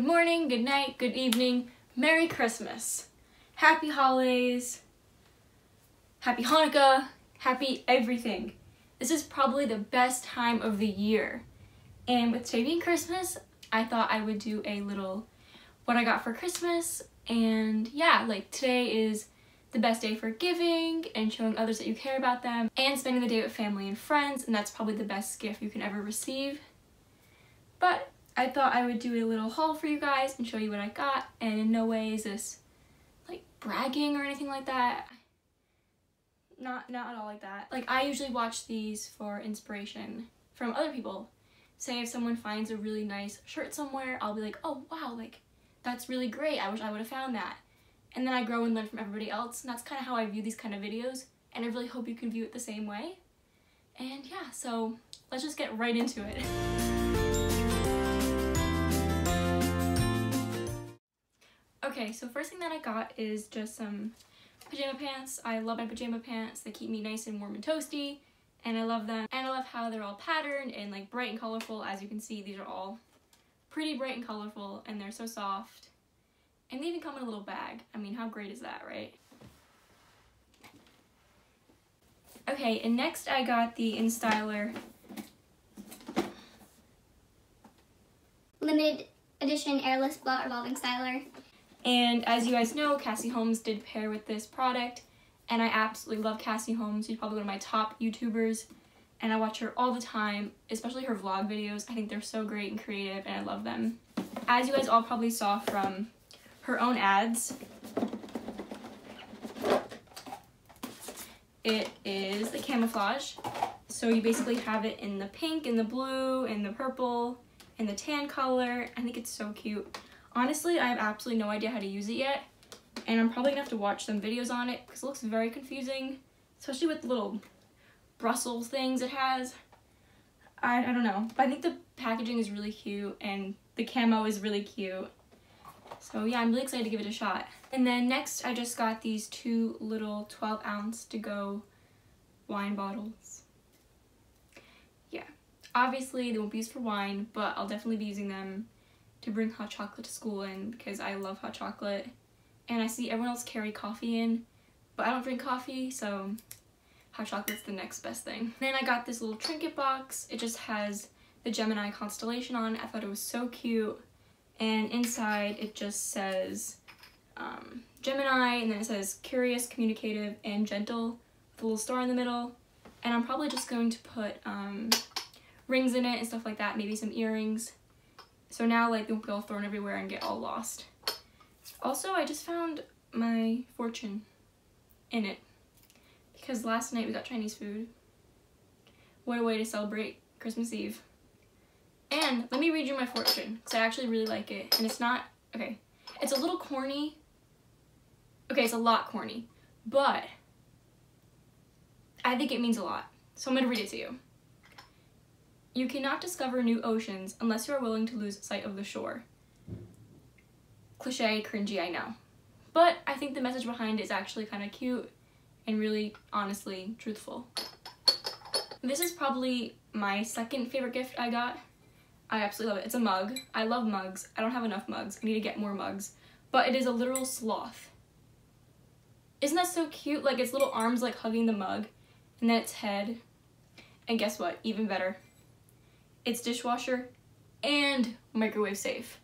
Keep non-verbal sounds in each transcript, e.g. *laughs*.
Good morning, good night, good evening, Merry Christmas, Happy Holidays, Happy Hanukkah, Happy everything. This is probably the best time of the year. And with today being Christmas, I thought I would do a little what I got for Christmas. And yeah, like today is the best day for giving and showing others that you care about them and spending the day with family and friends. And that's probably the best gift you can ever receive. But I thought I would do a little haul for you guys and show you what I got. And in no way is this like bragging or anything like that. Not, not at all like that. Like I usually watch these for inspiration from other people. Say if someone finds a really nice shirt somewhere, I'll be like, oh wow, like that's really great. I wish I would have found that. And then I grow and learn from everybody else. And that's kind of how I view these kind of videos. And I really hope you can view it the same way. And yeah, so let's just get right into it. *laughs* Okay, so first thing that I got is just some pajama pants. I love my pajama pants. They keep me nice and warm and toasty, and I love them. And I love how they're all patterned and like bright and colorful. As you can see, these are all pretty bright and colorful, and they're so soft. And they even come in a little bag. I mean, how great is that, right? Okay, and next I got the InStyler limited edition airless belt revolving styler. And as you guys know, Casey Holmes did pair with this product, and I absolutely love Casey Holmes. She's probably one of my top YouTubers, and I watch her all the time, especially her vlog videos. I think they're so great and creative, and I love them. As you guys all probably saw from her own ads, it is the camouflage. So you basically have it in the pink, and the blue, and the purple, and the tan color. I think it's so cute. Honestly, I have absolutely no idea how to use it yet, and I'm probably gonna have to watch some videos on it because it looks very confusing, especially with the little Brussels things it has. I, I don't know, but I think the packaging is really cute and the camo is really cute. So yeah, I'm really excited to give it a shot. And then next, I just got these two little 12 ounce to go wine bottles. Yeah, obviously they won't be used for wine, but I'll definitely be using them to bring hot chocolate to school in because I love hot chocolate. And I see everyone else carry coffee in, but I don't drink coffee, so hot chocolate's the next best thing. Then I got this little trinket box. It just has the Gemini constellation on. I thought it was so cute. And inside it just says um, Gemini, and then it says curious, communicative, and gentle with a little star in the middle. And I'm probably just going to put um, rings in it and stuff like that, maybe some earrings. So now like they won't be all thrown everywhere and get all lost. Also, I just found my fortune in it because last night we got Chinese food. What a way to celebrate Christmas Eve. And let me read you my fortune because I actually really like it. And it's not, okay, it's a little corny. Okay, it's a lot corny, but I think it means a lot. So I'm going to read it to you. You cannot discover new oceans unless you are willing to lose sight of the shore. Cliche, cringy, I know. But I think the message behind it is actually kind of cute and really, honestly, truthful. This is probably my second favorite gift I got. I absolutely love it. It's a mug. I love mugs. I don't have enough mugs. I need to get more mugs. But it is a literal sloth. Isn't that so cute? Like its little arms like hugging the mug and then its head. And guess what? Even better it's dishwasher, and microwave safe.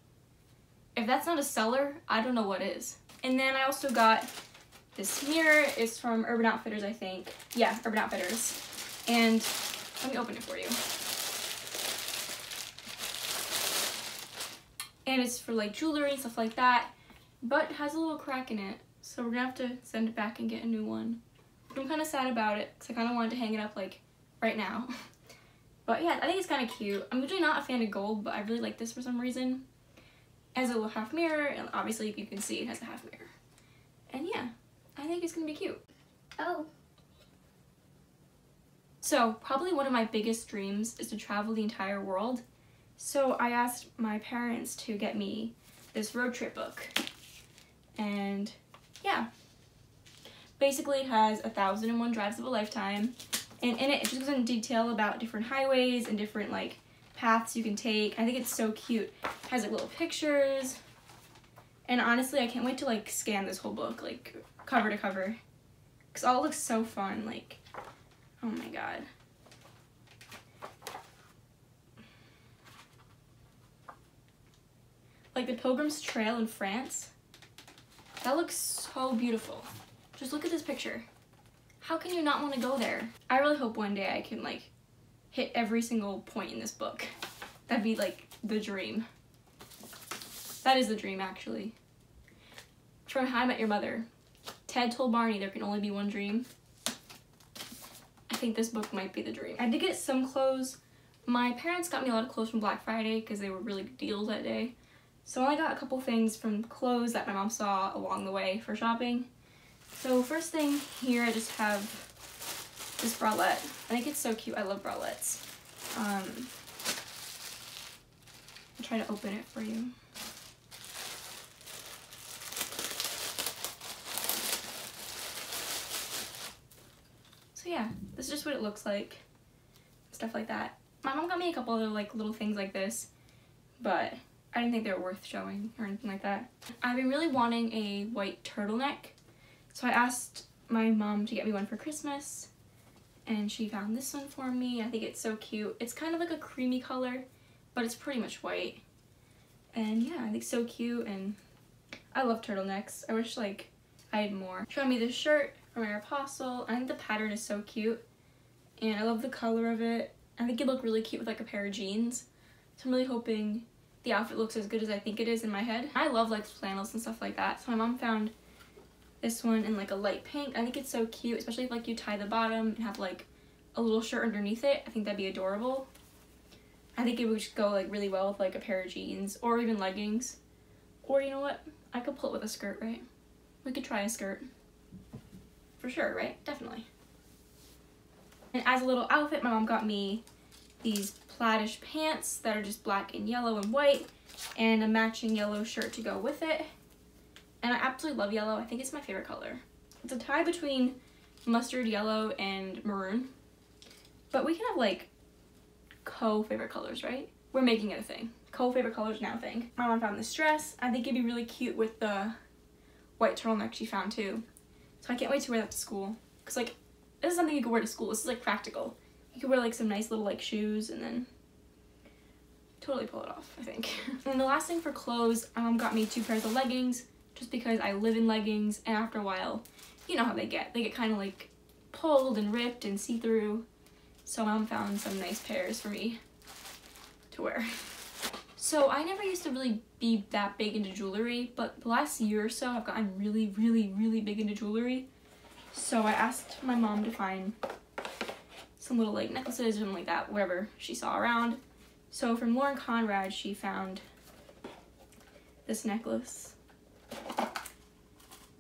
If that's not a seller, I don't know what is. And then I also got this mirror. It's from Urban Outfitters, I think. Yeah, Urban Outfitters. And let me open it for you. And it's for like jewelry and stuff like that, but it has a little crack in it. So we're gonna have to send it back and get a new one. I'm kind of sad about it because I kind of wanted to hang it up like right now. *laughs* But yeah, I think it's kind of cute. I'm usually not a fan of gold, but I really like this for some reason. It has a little half mirror, and obviously if you can see, it has a half mirror. And yeah, I think it's gonna be cute. Oh. So, probably one of my biggest dreams is to travel the entire world. So I asked my parents to get me this road trip book. And yeah. Basically it has a thousand and one drives of a lifetime and in it, it just goes into detail about different highways and different like paths you can take. I think it's so cute. It has like little pictures. And honestly, I can't wait to like scan this whole book, like cover to cover. Cause all looks so fun, like, oh my god. Like the Pilgrim's Trail in France. That looks so beautiful. Just look at this picture. How can you not want to go there? I really hope one day I can like hit every single point in this book. That'd be like the dream. That is the dream actually. From How I Met Your Mother. Ted told Barney there can only be one dream. I think this book might be the dream. I did get some clothes. My parents got me a lot of clothes from Black Friday because they were really good deals that day. So I only got a couple things from clothes that my mom saw along the way for shopping. So first thing here, I just have this bralette. I think it's so cute. I love bralettes. Um, I'll try to open it for you. So yeah, this is just what it looks like. Stuff like that. My mom got me a couple other like little things like this, but I didn't think they were worth showing or anything like that. I've been really wanting a white turtleneck, so I asked my mom to get me one for Christmas, and she found this one for me. I think it's so cute. It's kind of like a creamy color, but it's pretty much white. And yeah, I think so cute, and I love turtlenecks. I wish like I had more. She got me this shirt from Aeropostale. I think the pattern is so cute, and I love the color of it. I think it look really cute with like a pair of jeans. So I'm really hoping the outfit looks as good as I think it is in my head. I love like flannels and stuff like that. So my mom found this one in like a light pink. I think it's so cute, especially if like you tie the bottom and have like a little shirt underneath it. I think that'd be adorable. I think it would just go like really well with like a pair of jeans or even leggings. Or you know what? I could pull it with a skirt, right? We could try a skirt. For sure, right? Definitely. And as a little outfit, my mom got me these plaidish pants that are just black and yellow and white and a matching yellow shirt to go with it. And I absolutely love yellow. I think it's my favorite color. It's a tie between mustard yellow and maroon. But we can have like co-favorite colors, right? We're making it a thing. Co-favorite colors now thing. My mom found this dress. I think it'd be really cute with the white turtleneck she found too. So I can't wait to wear that to school. Cause like, this is something you could wear to school. This is like practical. You could wear like some nice little like shoes and then totally pull it off, I think. *laughs* and the last thing for clothes, um, got me two pairs of leggings just because I live in leggings and after a while, you know how they get. They get kind of like pulled and ripped and see-through. So mom found some nice pairs for me to wear. So I never used to really be that big into jewelry, but the last year or so I've gotten really, really, really big into jewelry. So I asked my mom to find some little like necklaces or something like that, whatever she saw around. So from Lauren Conrad, she found this necklace.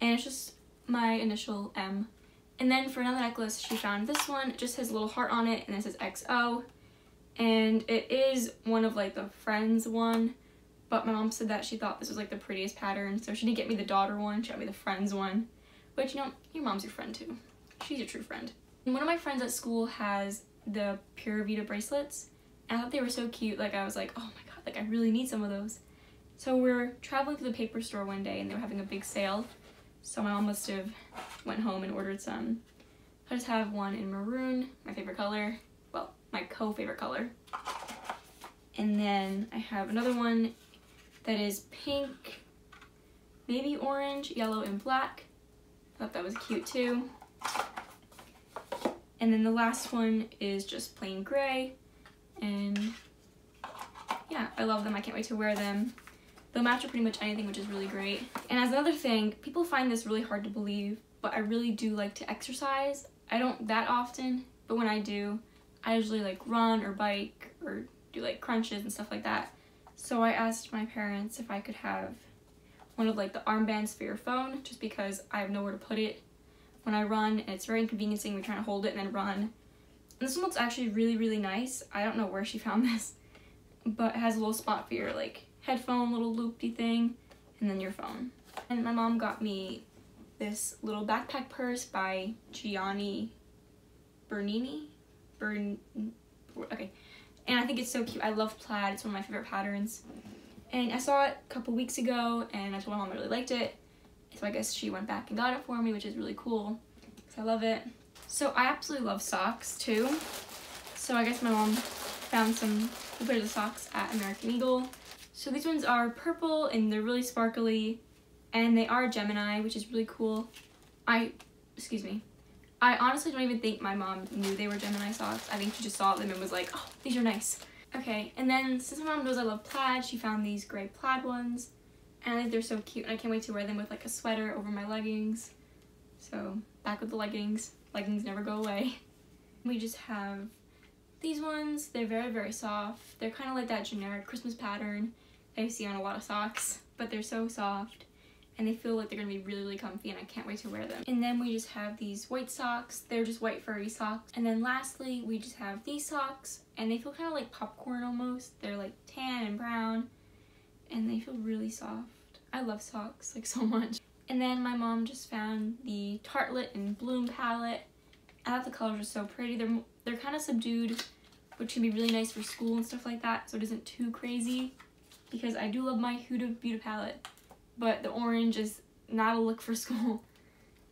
And it's just my initial M. And then for another necklace, she found this one. It just has a little heart on it, and it says XO. And it is one of like the friends one, but my mom said that she thought this was like the prettiest pattern, so she didn't get me the daughter one, she got me the friends one. Which, you know, your mom's your friend too. She's your true friend. And one of my friends at school has the Pura Vida bracelets. And I thought they were so cute. Like, I was like, oh my god, like, I really need some of those. So we're traveling to the paper store one day, and they were having a big sale. So my mom must have went home and ordered some. I just have one in maroon, my favorite color. Well, my co-favorite color. And then I have another one that is pink, maybe orange, yellow, and black. Thought that was cute too. And then the last one is just plain gray. And yeah, I love them. I can't wait to wear them. They'll match with pretty much anything, which is really great. And as another thing, people find this really hard to believe, but I really do like to exercise. I don't that often, but when I do, I usually like run or bike or do like crunches and stuff like that. So I asked my parents if I could have one of like the armbands for your phone just because I have nowhere to put it when I run and it's very inconveniencing when trying to hold it and then run. And this one looks actually really, really nice. I don't know where she found *laughs* this, but it has a little spot for your like headphone, little loopy thing, and then your phone. And my mom got me this little backpack purse by Giani Bernini. Bern okay. And I think it's so cute. I love plaid. It's one of my favorite patterns. And I saw it a couple weeks ago and I told my mom I really liked it. So I guess she went back and got it for me, which is really cool because I love it. So I absolutely love socks too. So I guess my mom found some pairs of socks at American Eagle. So these ones are purple and they're really sparkly and they are Gemini, which is really cool. I, excuse me, I honestly don't even think my mom knew they were Gemini socks. I think she just saw them and was like, oh, these are nice. Okay, and then since my mom knows I love plaid, she found these gray plaid ones. And I think they're so cute and I can't wait to wear them with like a sweater over my leggings. So back with the leggings. Leggings never go away. We just have these ones. They're very, very soft. They're kind of like that generic Christmas pattern you see on a lot of socks, but they're so soft and they feel like they're gonna be really, really comfy and I can't wait to wear them. And then we just have these white socks. They're just white furry socks. And then lastly, we just have these socks and they feel kind of like popcorn almost. They're like tan and brown and they feel really soft. I love socks like *laughs* so much. And then my mom just found the Tartelette in Bloom palette. I thought the colors were so pretty. They're, they're kind of subdued, which can be really nice for school and stuff like that, so it isn't too crazy. Because I do love my Huda Beauty palette but the orange is not a look for *laughs* school.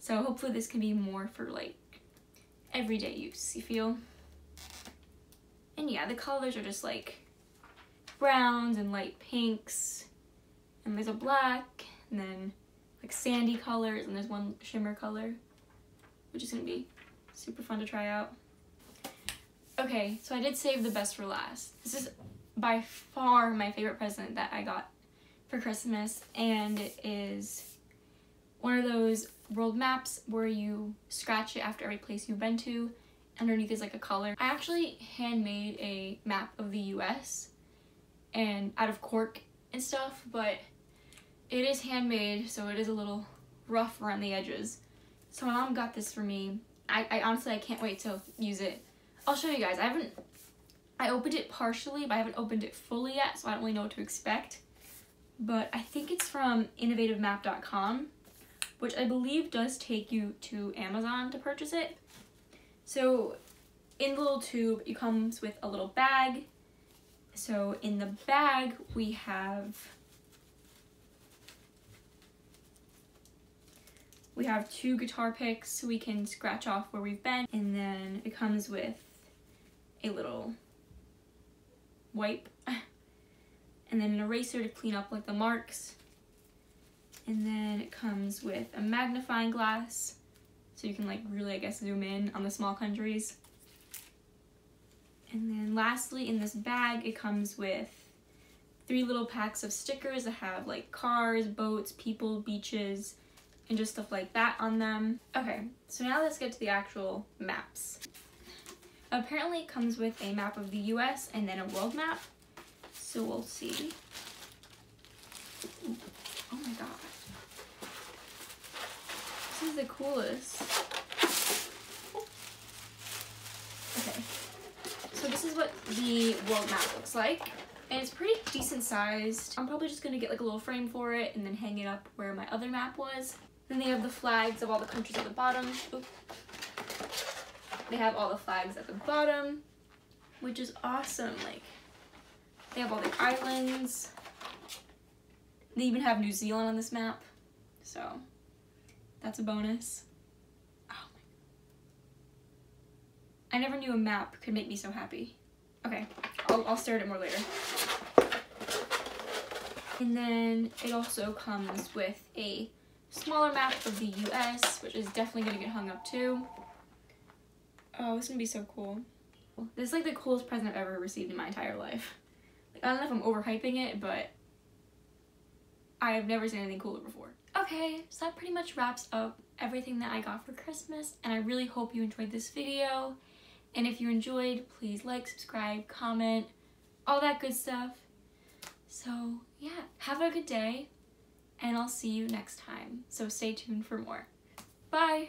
So hopefully this can be more for like everyday use, you feel? And yeah, the colors are just like browns and light pinks. And there's a black and then like sandy colors and there's one shimmer color, which is gonna be super fun to try out. Okay, so I did save the best for last. This is by far my favorite present that I got for Christmas and it is one of those world maps where you scratch it after every place you've been to. Underneath is like a color. I actually handmade a map of the US and out of cork and stuff, but it is handmade, so it is a little rough around the edges. So my mom got this for me. I, I honestly, I can't wait to use it. I'll show you guys. I haven't, I opened it partially, but I haven't opened it fully yet, so I don't really know what to expect but I think it's from innovativemap.com, which I believe does take you to Amazon to purchase it. So in the little tube, it comes with a little bag. So in the bag, we have we have two guitar picks so we can scratch off where we've been. And then it comes with a little wipe and then an eraser to clean up like the marks. And then it comes with a magnifying glass so you can like really I guess zoom in on the small countries. And then lastly in this bag it comes with three little packs of stickers that have like cars, boats, people, beaches, and just stuff like that on them. Okay, so now let's get to the actual maps. Apparently it comes with a map of the US and then a world map. So we'll see. Ooh. Oh my god. This is the coolest. Okay. So this is what the world map looks like. And it's pretty decent sized. I'm probably just gonna get like a little frame for it and then hang it up where my other map was. Then they have the flags of all the countries at the bottom. Oop. They have all the flags at the bottom, which is awesome. Like, they have all the islands. They even have New Zealand on this map. So that's a bonus. Oh I never knew a map could make me so happy. Okay, I'll, I'll stare at it more later. And then it also comes with a smaller map of the US, which is definitely gonna get hung up too. Oh, it's gonna be so cool. This is like the coolest present I've ever received in my entire life. Like, I don't know if I'm overhyping it, but I've never seen anything cooler before. Okay, so that pretty much wraps up everything that I got for Christmas, and I really hope you enjoyed this video. And if you enjoyed, please like, subscribe, comment, all that good stuff. So yeah, have a good day, and I'll see you next time. So stay tuned for more. Bye!